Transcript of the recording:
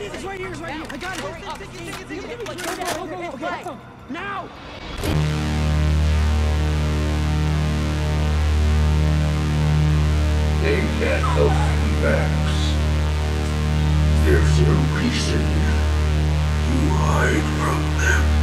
need this right here. right now. here. I got it. Hurry up, Take it, Steve. take it, take Go, go go, go, go, go, go. Now! They can't help you, Max. There's no reason you hide from them.